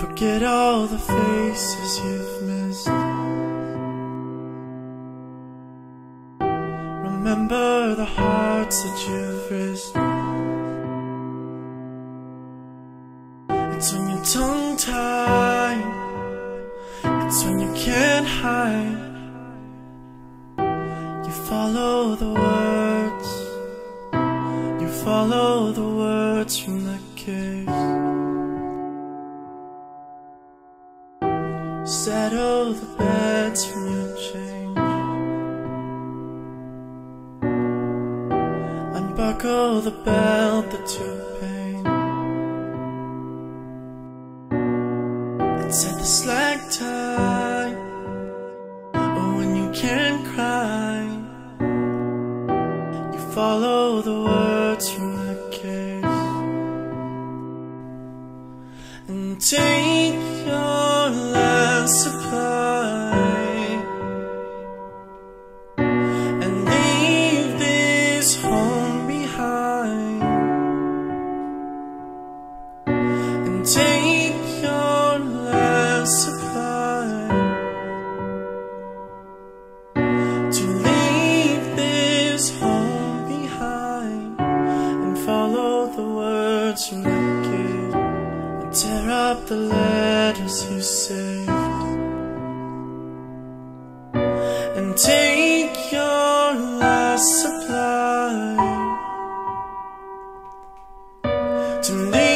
Forget all the faces you've missed. Remember the hearts that you've risked. It's when you're tongue tied. It's when you can't hide. You follow the words. You follow the words from the cave. Settle the beds from your change. Unbuckle the belt that's your pain. And set the slack tie. Oh, when you can't cry, you follow the words from the case. And take your supply and leave this home behind. And take your last supply to leave this home behind and follow the words from the and tear up the letters you say. to me.